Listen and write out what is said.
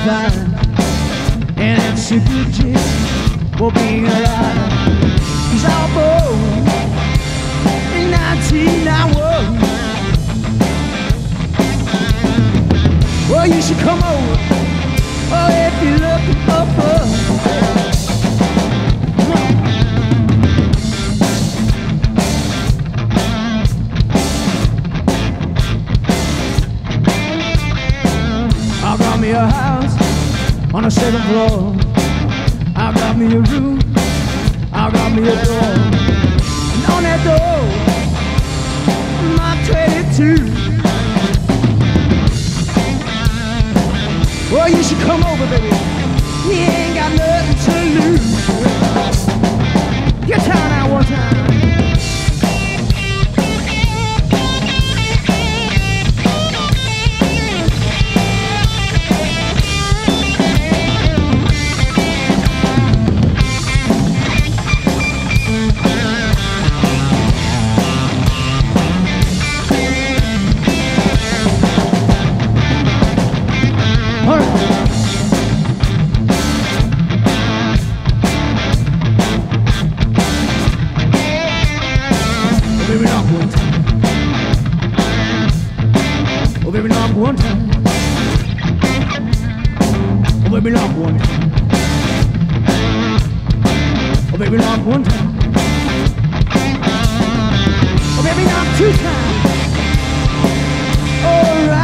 fine. And it's a good chance for being alive. Cause I was born in 1991. Well, you should come over. Oh, if me house on the second floor. I got me a room. I got me a door. And on that door, my 22. Well, you should come over, baby. He ain't got nothing to lose. Where belong one time? Oh, baby, belong one time? Oh, baby, long one time. Oh, baby, long two times. All right.